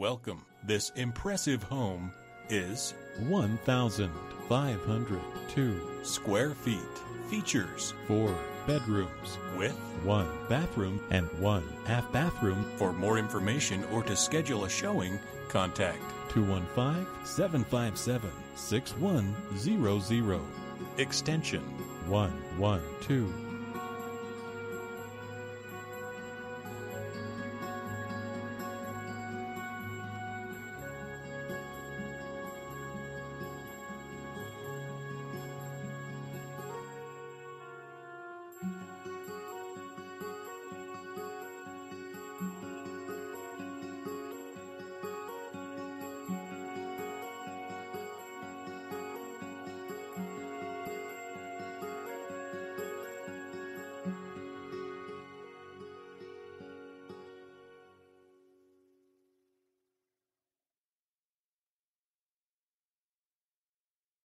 Welcome. This impressive home is 1,502 square feet. Features four bedrooms with one bathroom and one half bathroom. For more information or to schedule a showing, contact 215 757 6100. extension 112